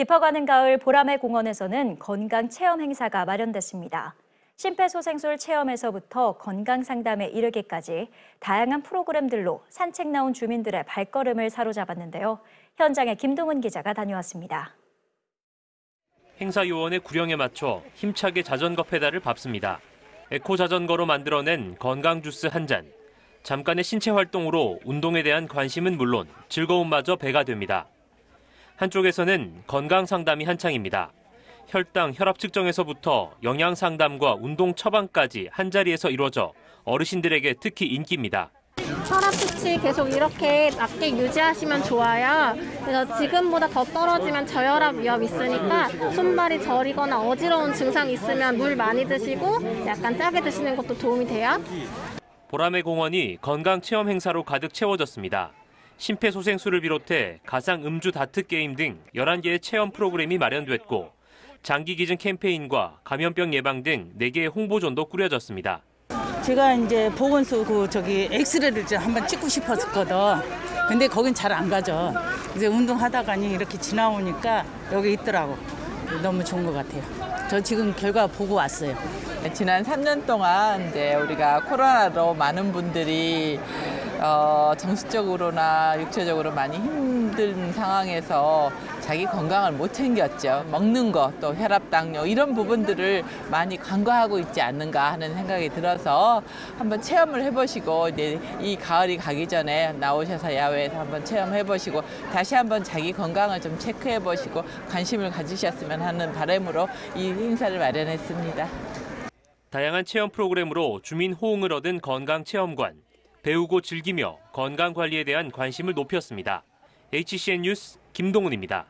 깊어가는 가을 보람의 공원에서는 건강 체험 행사가 마련됐습니다. 심폐소생술 체험에서부터 건강 상담에 이르기까지 다양한 프로그램들로 산책 나온 주민들의 발걸음을 사로잡았는데요. 현장에 김동은 기자가 다녀왔습니다. 행사 요원의 구령에 맞춰 힘차게 자전거 페달을 밟습니다. 에코 자전거로 만들어낸 건강 주스 한 잔. 잠깐의 신체 활동으로 운동에 대한 관심은 물론 즐거움마저 배가 됩니다. 한쪽에서는 건강 상담이 한창입니다. 혈당, 혈압 측정에서부터 영양 상담과 운동 처방까지 한 자리에서 이루어져 어르신들에게 특히 인기입니다. 혈압 수치 계속 이렇게 낮게 유지하시면 좋아요. 그래서 지금보다 더 떨어지면 저혈압 위험 있으니까 손발이 저리거나 어지러운 증상 있으면 물 많이 드시고 약간 짜게 드시는 것도 도움이 돼요. 보람의 공원이 건강 체험 행사로 가득 채워졌습니다. 심폐소생술을 비롯해 가상 음주 다트 게임 등 11개의 체험 프로그램이 마련됐고 장기 기증 캠페인과 감염병 예방 등 4개의 홍보존도 꾸려졌습니다. 제가 이제 보건소 그 저기 엑스레이를 좀 한번 찍고 싶었거든. 근데 거긴 잘 안 가죠. 이제 운동하다가니 이렇게 지나오니까 여기 있더라고. 너무 좋은 것 같아요. 저 지금 결과 보고 왔어요. 지난 3년 동안 이제 우리가 코로나로 많은 분들이 어, 정신적으로나 육체적으로 많이 힘든 상황에서 자기 건강을 못 챙겼죠. 먹는 것, 또 혈압, 당뇨 이런 부분들을 많이 간과하고 있지 않는가 하는 생각이 들어서 한번 체험을 해보시고 이제 이 가을이 가기 전에 나오셔서 야외에서 한번 체험해보시고 다시 한번 자기 건강을 좀 체크해보시고 관심을 가지셨으면 하는 바람으로 이 행사를 마련했습니다. 다양한 체험 프로그램으로 주민 호응을 얻은 건강 체험관. 배우고 즐기며 건강 관리에 대한 관심을 높였습니다. HCN 뉴스 김동훈입니다.